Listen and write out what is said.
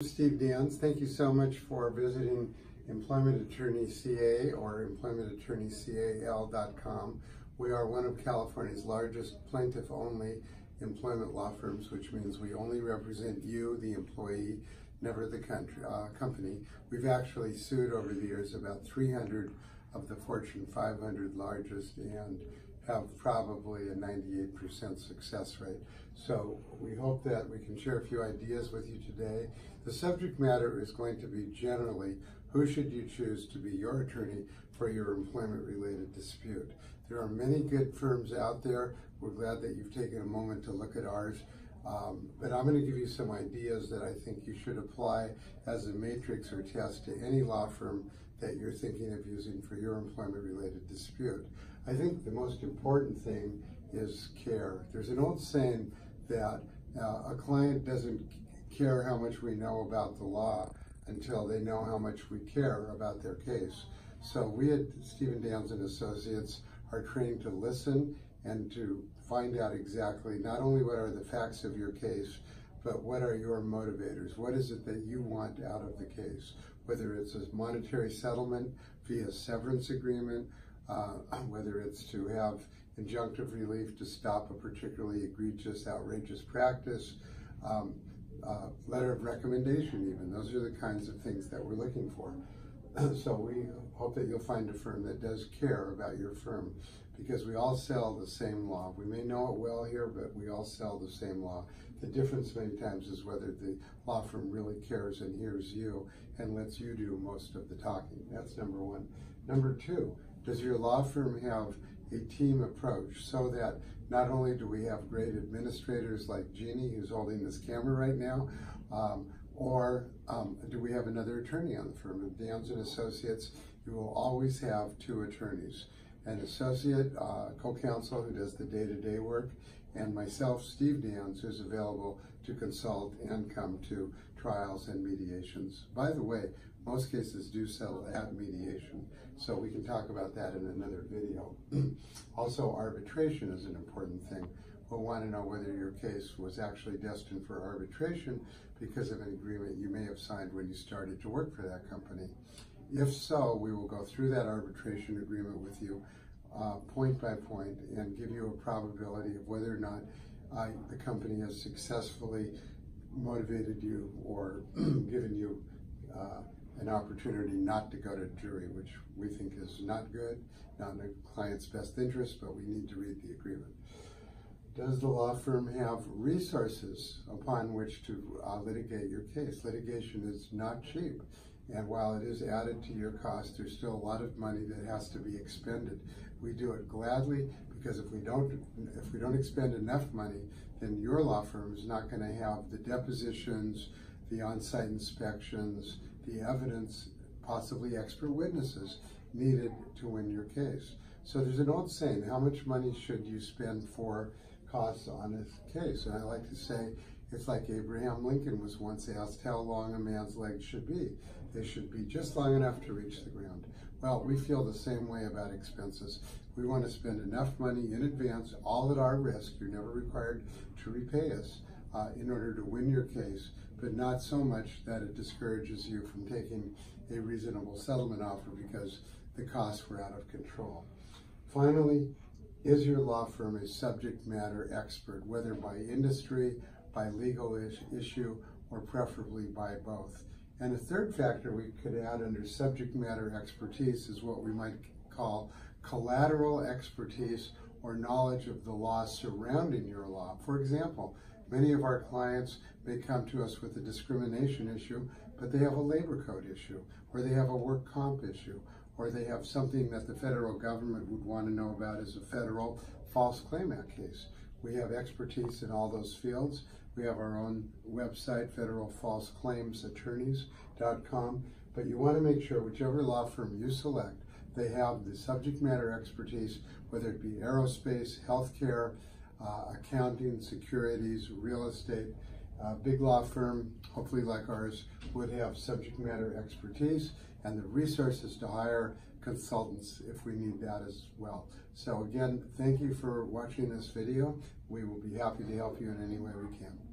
Steve Danz. Thank you so much for visiting Employment Attorney CA or employmentattorneycal.com. We are one of California's largest plaintiff-only employment law firms, which means we only represent you, the employee, never the country, uh, company. We've actually sued over the years about 300 of the Fortune 500 largest and have probably a 98% success rate. So we hope that we can share a few ideas with you today. The subject matter is going to be generally who should you choose to be your attorney for your employment related dispute. There are many good firms out there. We're glad that you've taken a moment to look at ours. Um, but I'm going to give you some ideas that I think you should apply as a matrix or test to any law firm that you're thinking of using for your employment related dispute. I think the most important thing is care. There's an old saying that uh, a client doesn't care how much we know about the law until they know how much we care about their case. So we at Stephen Danz and Associates are trained to listen and to find out exactly not only what are the facts of your case, but what are your motivators? What is it that you want out of the case? Whether it's a monetary settlement via severance agreement, whether it's to have injunctive relief to stop a particularly egregious, outrageous practice, um, uh, letter of recommendation even. Those are the kinds of things that we're looking for. so we hope that you'll find a firm that does care about your firm because we all sell the same law. We may know it well here, but we all sell the same law. The difference many times is whether the law firm really cares and hears you and lets you do most of the talking. That's number one. Number two, does your law firm have a team approach so that not only do we have great administrators like Jeannie, who's holding this camera right now, um, or um, do we have another attorney on the firm? At Danz and Associates, you will always have two attorneys an associate uh, co-counsel who does the day-to-day -day work, and myself, Steve Danz, who's available to consult and come to trials and mediations. By the way, most cases do settle at mediation, so we can talk about that in another video. also, arbitration is an important thing. We'll want to know whether your case was actually destined for arbitration because of an agreement you may have signed when you started to work for that company. If so, we will go through that arbitration agreement with you uh, point by point and give you a probability of whether or not uh, the company has successfully motivated you or given you uh, an opportunity not to go to jury, which we think is not good, not in the client's best interest, but we need to read the agreement. Does the law firm have resources upon which to uh, litigate your case? Litigation is not cheap. And while it is added to your cost, there's still a lot of money that has to be expended. We do it gladly because if we don't if we don't expend enough money, then your law firm is not going to have the depositions, the on-site inspections, the evidence, possibly expert witnesses needed to win your case. So there's an old saying, how much money should you spend for costs on a case? And I like to say, it's like Abraham Lincoln was once asked how long a man's legs should be. They should be just long enough to reach the ground. Well, we feel the same way about expenses. We want to spend enough money in advance, all at our risk. You're never required to repay us uh, in order to win your case, but not so much that it discourages you from taking a reasonable settlement offer because the costs were out of control. Finally, is your law firm a subject matter expert, whether by industry, by legal is issue, or preferably by both? And a third factor we could add under subject matter expertise is what we might call collateral expertise or knowledge of the law surrounding your law. For example, many of our clients may come to us with a discrimination issue, but they have a labor code issue, or they have a work comp issue, or they have something that the federal government would want to know about as a federal false claim act case. We have expertise in all those fields. We have our own website, federalfalseclaimsattorneys.com. But you want to make sure whichever law firm you select, they have the subject matter expertise, whether it be aerospace, healthcare, Uh, accounting, securities, real estate. A big law firm, hopefully like ours, would have subject matter expertise and the resources to hire consultants if we need that as well. So again, thank you for watching this video. We will be happy to help you in any way we can.